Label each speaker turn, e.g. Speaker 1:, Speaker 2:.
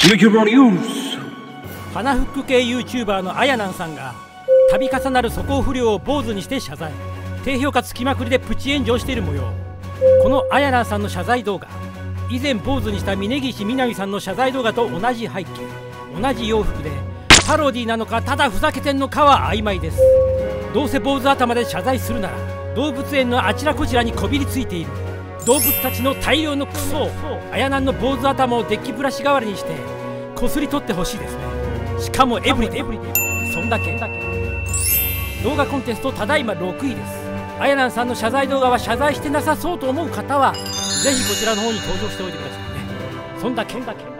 Speaker 1: YouTuber News
Speaker 2: 花フック系 YouTuber のあやなんさんが度重なる素行不良を坊主にして謝罪。低評価つきまくりでプチ炎上している模様。このあやなんさんの謝罪動画。以前坊主にした峯岸みなみさんの謝罪動画と同じ背景。同じ洋服でパロディなのかただふざけてんのかは曖昧です。どうせ坊主頭で謝罪するなら動物園のあちらこちらにこびりついている。動物たちの大量のクソをあやなんの坊主頭をデッキブラシ代わりにしてこすり取ってほしいですね。しかもエブリデイ。そんだけ。動画コンテストただいま6位です。あやなんさんの謝罪動画は謝罪してなさそうと思う方はぜひこちらの方に登場しておいてくださいね。そんだけんだけ。